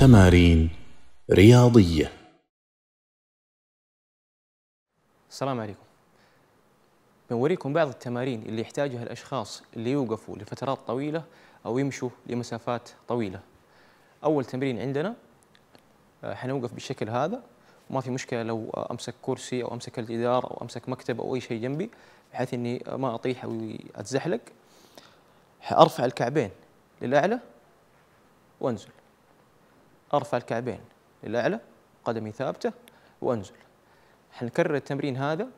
تمارين رياضية. السلام عليكم. بنوريكم بعض التمارين اللي يحتاجها الأشخاص اللي يوقفوا لفترات طويلة أو يمشوا لمسافات طويلة. أول تمرين عندنا آه، حنوقف بالشكل هذا. وما في مشكلة لو أمسك كرسي أو أمسك الجدار أو أمسك مكتب أو أي شيء جنبي بحيث إني ما أطيح أو أتزحلق. حأرفع الكعبين للأعلى وأنزل. أرفع الكعبين للأعلى قدمي ثابتة وأنزل. حنكرر التمرين هذا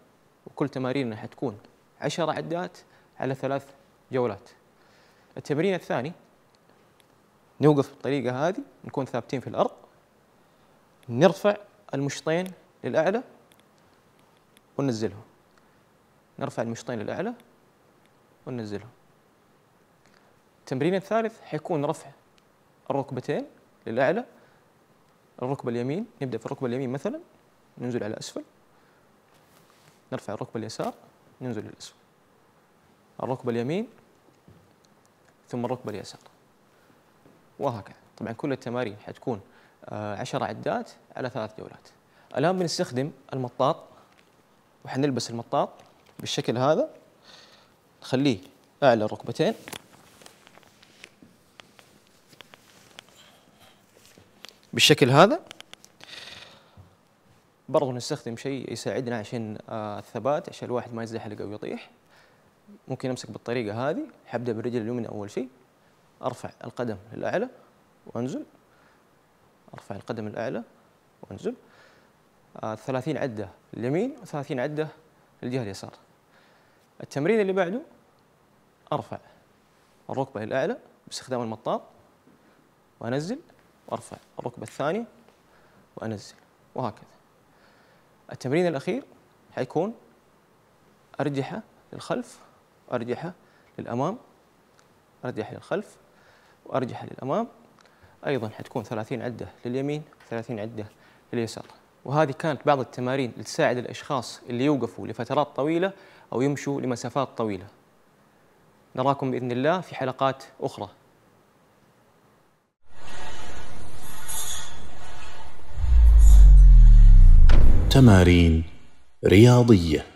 وكل تماريننا حتكون عشر عدات على ثلاث جولات. التمرين الثاني نوقف بالطريقة هذه نكون ثابتين في الأرض نرفع المشطين للأعلى وننزلهم. نرفع المشطين للأعلى وننزلهم. التمرين الثالث حيكون رفع الركبتين للأعلى الركبة اليمين نبدأ في الركبة اليمين مثلا ننزل على أسفل نرفع الركبة اليسار ننزل للأسفل الركبة اليمين ثم الركبة اليسار. وهكذا. طبعا كل التمارين حتكون آه، عشر عدات على ثلاث جولات الآن بنستخدم المطاط وحنلبس المطاط بالشكل هذا. نخليه أعلى الركبتين بالشكل هذا. برضو نستخدم شيء يساعدنا عشان آه، الثبات عشان الواحد ما يزحلق أو يطيح. ممكن أمسك بالطريقة هذه حبدأ بالرجل اليمنى أول شيء. أرفع القدم للأعلى وأنزل. أرفع القدم الاعلى وأنزل. آه 30 عدة اليمين و30 عدة للجهة اليسار. التمرين اللي بعده أرفع الركبة للأعلى باستخدام المطاط وأنزل. وأرفع الركبة الثانية وأنزل وهكذا. التمرين الأخير حيكون ارجحه للخلف وارجحه للأمام أرجح للخلف وأرجح للأمام. أيضا حتكون 30 عدة لليمين و30 عدة لليسار. وهذه كانت بعض التمارين اللي تساعد الأشخاص اللي يوقفوا لفترات طويلة أو يمشوا لمسافات طويلة. نراكم بإذن الله في حلقات أخرى. تمارين رياضية.